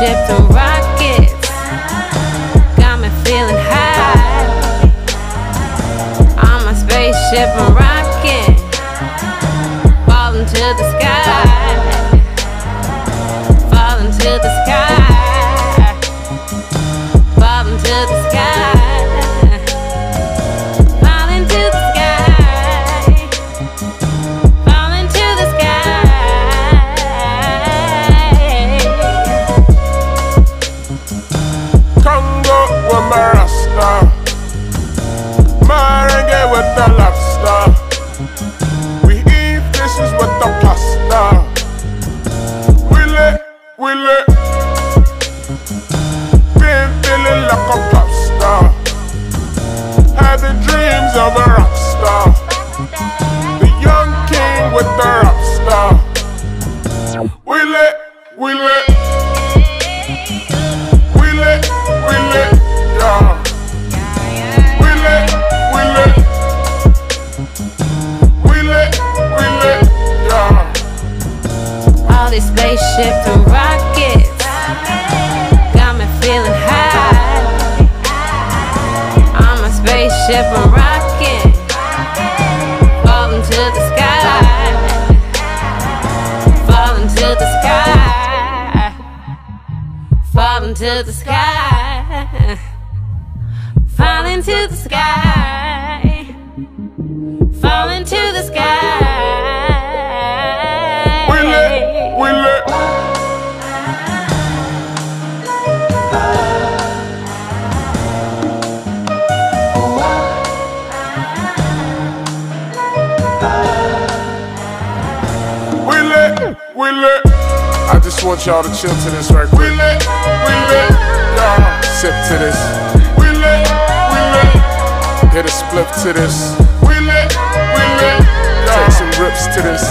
Spaceship and rockets. Got me feeling high. On my spaceship and rockin'. falling to the sky. The pasta. We lit. Been feeling like a pop star. Having dreams of a rock star. The young king with the rock All and rockets. Got me feeling high. I'm a spaceship and rocking, falling to the sky, falling to the sky, falling to the sky, falling to the sky, falling to the sky. I just want y'all to chill to this right quick. We lit, we lit. Y'all sip to this. We lit, we lit. Hit a split to this. We lit, we lit. Take some rips to this.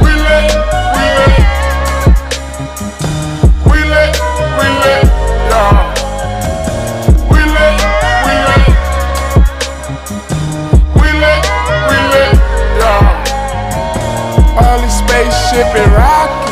We lit, lit, we lit.